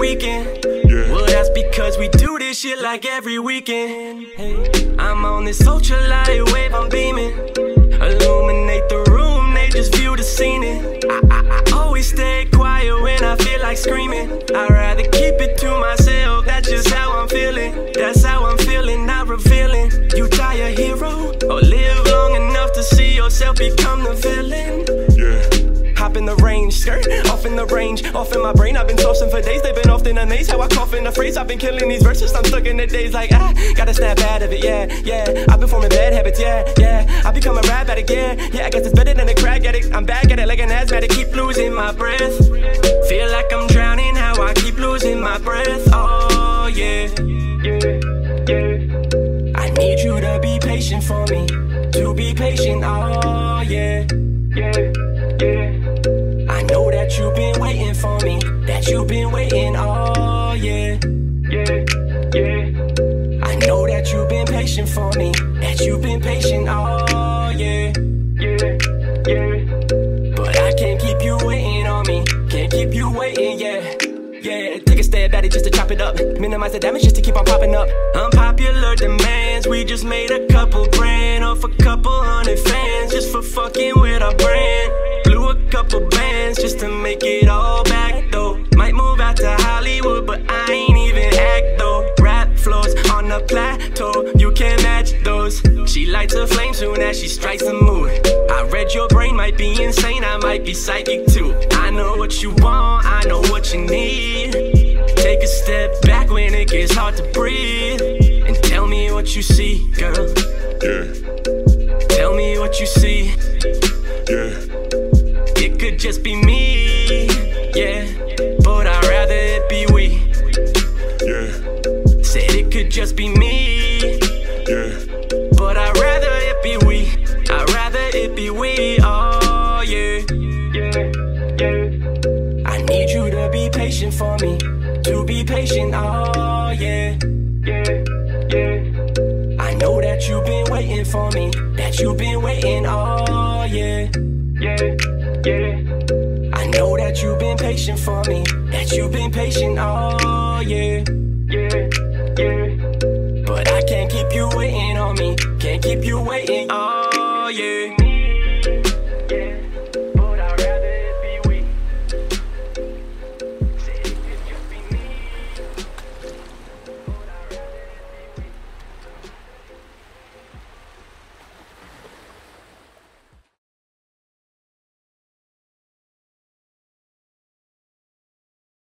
weekend. Yeah. Well, that's because we do this shit like every weekend. Hey, I'm on this ultralight wave, I'm beaming. Illuminate the room, they just view the scene. I, I, I always stay quiet when I feel like screaming. I'd rather keep it to myself. Skirt off in the range, off in my brain. I've been tossing for days, they've been often amazed how I cough in the phrase. I've been killing these verses, I'm stuck in the days like ah, gotta snap out of it, yeah, yeah. I've been forming bad habits, yeah, yeah. I become a rap addict, yeah, yeah. I guess it's better than a crack addict. I'm back at it like an asthmatic, keep losing my breath. Feel like I'm drowning, Stab at it just to chop it up. Minimize the damage just to keep on popping up. Unpopular demands, we just made a couple grand off a couple hundred fans just for fucking with our brand. Blew a couple bands just to make it all back though. Might move out to Hollywood, but I ain't even act though. Rap flows on a plateau, you can't match those. She lights a flame soon as she strikes the mood. I read your brain might be insane, I might be psychic too. I know what you want, I know what you need. Take a step back when it hard to breathe. And tell me what you see, girl. Yeah. Tell me what you see. Yeah. It could just be me, yeah. But I'd rather it be we. Yeah. Said it could just be me, Yeah. but I'd rather it be we. I'd rather it be we, oh yeah. Yeah, yeah. I need you to be patient for me, to be patient, oh for me, that you've been waiting, all yeah. Yeah, yeah. I know that you've been patient for me, that you've been patient, all yeah.